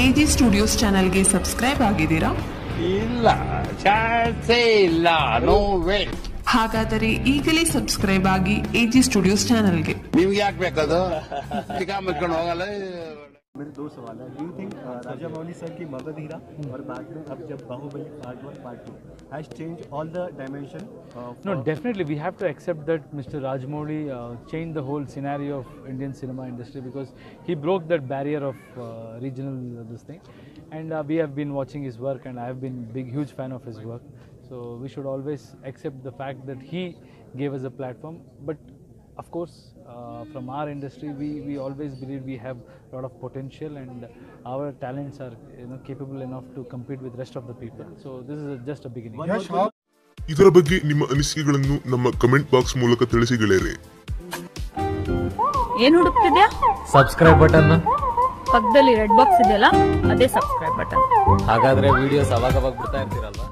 AG studios ಚಾನೆಲ್ಗೆ subscribe ಆಗಿದ್ದೀರಾ? ಇಲ್ಲ ಇಲ್ಲ ನೋ ವೇ ಹಾಗಾದರೆ ಈಗಲೇ ಸಬ್ಸ್ಕ್ರೈಬ್ ಆಗಿ ಎಜಿ ಸ್ಟುಡಿಯೋಸ್ ಚಾನೆಲ್ಗೆ ನಿಮ್ಗೆ ಯಾಕೆ ಬೇಕದು ಹೋಗಲ್ಲ मेरे दो सवाल है do you think Rajamouli sir की मगध हीरा और बाद में अब जब Baahubali part one part two has change all the dimension No, definitely we have to accept that Mr. Rajmouli uh, changed the whole scenario of Indian cinema industry because he broke that barrier of uh, regional uh, this thing, and uh, we have been watching his work, and I have been big huge fan of his work. So we should always accept the fact that he gave us a platform, but of course uh, from our industry we, we always believe we have a lot of potential and our talents are you know capable enough to compete with rest of the people so this is a, just a beginning ಇದರ ಬಗ್ಗೆ ನಿಮ್ಮ ಅನಿಸಿಕೆಗಳನ್ನು ನಮ್ಮ comment box ಮೂಲಕ ತಿಳಿಸಿ ಗೆಳೆಯರೆ ಏನ್ ಹುಡುಕ್ತಿದ್ಯಾ ಸಬ್ಸ್ಕ್ರೈಬ್ ಬಟನ್ ಪಕ್ಕದಲ್ಲಿ ರೆಡ್ ಬಾಕ್ಸ್ ಇದೆಯಲ್ಲ ಅದೇ ಸಬ್ಸ್ಕ್ರೈಬ್ ಬಟನ್ ಹಾಗಾದ್ರೆ ವಿಡಿಯೋಸ್ ಅವಾಗ ಅವಾಗ ಬಿಡ್ತಾ ಇರ್ತೀರಲ್ವಾ